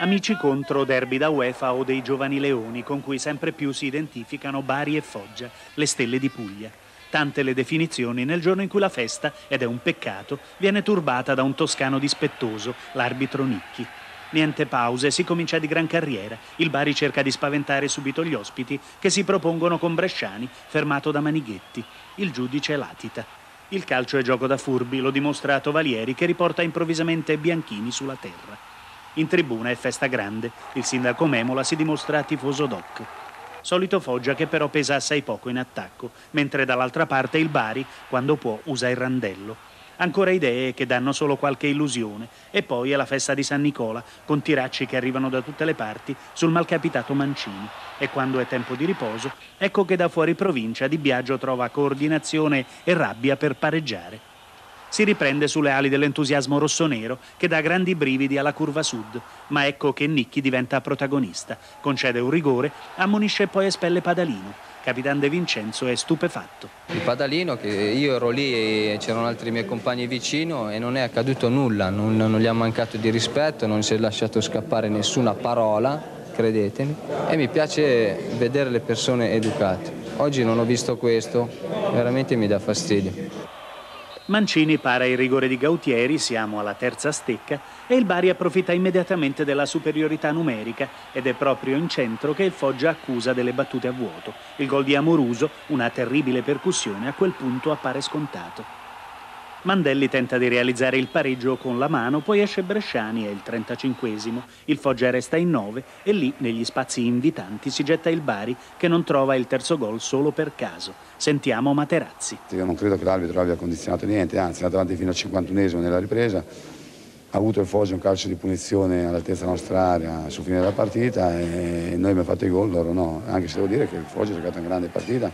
Amici contro derby da UEFA o dei giovani leoni con cui sempre più si identificano Bari e Foggia, le stelle di Puglia. Tante le definizioni nel giorno in cui la festa, ed è un peccato, viene turbata da un toscano dispettoso, l'arbitro Nicchi. Niente pause, si comincia di gran carriera. Il Bari cerca di spaventare subito gli ospiti che si propongono con Bresciani, fermato da Manighetti. Il giudice latita. Il calcio è gioco da furbi, lo dimostra Tovalieri che riporta improvvisamente Bianchini sulla terra. In tribuna è festa grande, il sindaco Memola si dimostra tifoso doc. Solito Foggia che però pesa assai poco in attacco, mentre dall'altra parte il Bari, quando può, usa il randello. Ancora idee che danno solo qualche illusione. E poi è la festa di San Nicola, con tiracci che arrivano da tutte le parti sul malcapitato Mancini. E quando è tempo di riposo, ecco che da fuori provincia Di Biagio trova coordinazione e rabbia per pareggiare si riprende sulle ali dell'entusiasmo rossonero che dà grandi brividi alla curva sud, ma ecco che Nicchi diventa protagonista, concede un rigore, ammonisce e poi espelle Padalino. Capitan De Vincenzo è stupefatto. Il Padalino, che io ero lì e c'erano altri miei compagni vicino e non è accaduto nulla, non, non gli ha mancato di rispetto, non si è lasciato scappare nessuna parola, credetemi, e mi piace vedere le persone educate. Oggi non ho visto questo, veramente mi dà fastidio. Mancini para il rigore di Gautieri, siamo alla terza stecca, e il Bari approfitta immediatamente della superiorità numerica ed è proprio in centro che il Foggia accusa delle battute a vuoto. Il gol di Amoruso, una terribile percussione, a quel punto appare scontato. Mandelli tenta di realizzare il pareggio con la mano, poi esce Bresciani, è il 35esimo. Il Foggia resta in 9 e lì, negli spazi invitanti, si getta il Bari che non trova il terzo gol solo per caso. Sentiamo Materazzi. Io non credo che l'arbitro abbia condizionato niente, anzi è andato avanti fino al 51esimo nella ripresa. Ha avuto il Foggia un calcio di punizione all'altezza della nostra area sul fine della partita e noi abbiamo fatto i gol, loro no. Anche se devo dire che il Foggia ha giocato una grande partita.